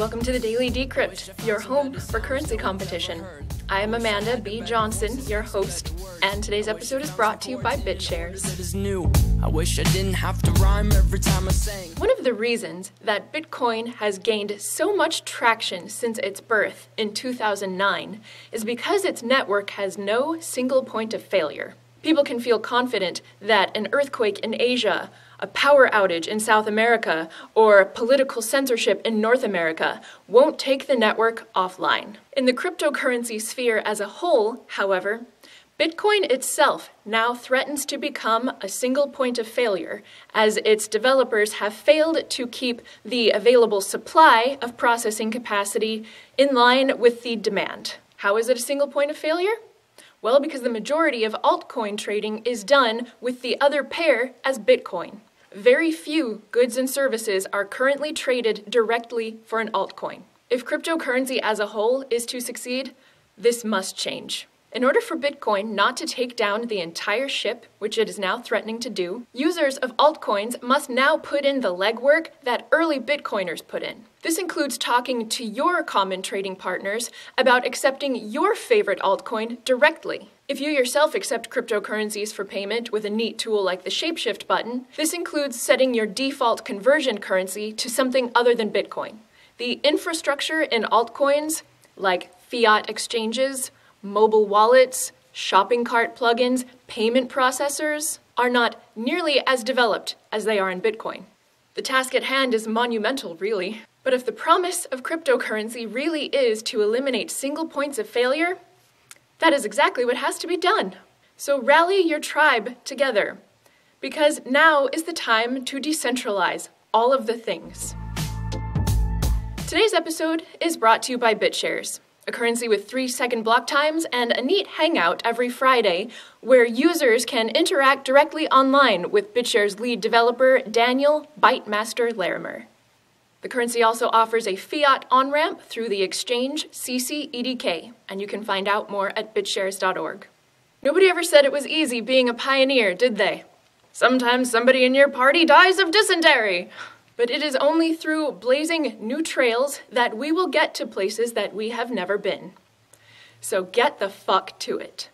Welcome to the Daily Decrypt, your home for currency competition. I am Amanda B. Johnson, your host, and today's episode is brought to you by BitShares. I wish I didn't have to rhyme every time I sang. One of the reasons that Bitcoin has gained so much traction since its birth in 2009 is because its network has no single point of failure. People can feel confident that an earthquake in Asia, a power outage in South America, or political censorship in North America won't take the network offline. In the cryptocurrency sphere as a whole, however, Bitcoin itself now threatens to become a single point of failure, as its developers have failed to keep the available supply of processing capacity in line with the demand. How is it a single point of failure? Well, because the majority of altcoin trading is done with the other pair as Bitcoin. Very few goods and services are currently traded directly for an altcoin. If cryptocurrency as a whole is to succeed, this must change. In order for Bitcoin not to take down the entire ship, which it is now threatening to do, users of altcoins must now put in the legwork that early Bitcoiners put in. This includes talking to your common trading partners about accepting your favorite altcoin directly. If you yourself accept cryptocurrencies for payment with a neat tool like the Shapeshift button, this includes setting your default conversion currency to something other than Bitcoin. The infrastructure in altcoins, like fiat exchanges, mobile wallets, shopping cart plugins, payment processors are not nearly as developed as they are in Bitcoin. The task at hand is monumental, really. But if the promise of cryptocurrency really is to eliminate single points of failure, that is exactly what has to be done. So rally your tribe together, because now is the time to decentralize all of the things. Today's episode is brought to you by BitShares a currency with three second block times, and a neat hangout every Friday where users can interact directly online with BitShares lead developer Daniel Bytemaster Larimer. The currency also offers a fiat on ramp through the exchange CCEDK, and you can find out more at bitshares.org. Nobody ever said it was easy being a pioneer, did they? Sometimes somebody in your party dies of dysentery but it is only through blazing new trails that we will get to places that we have never been. So get the fuck to it.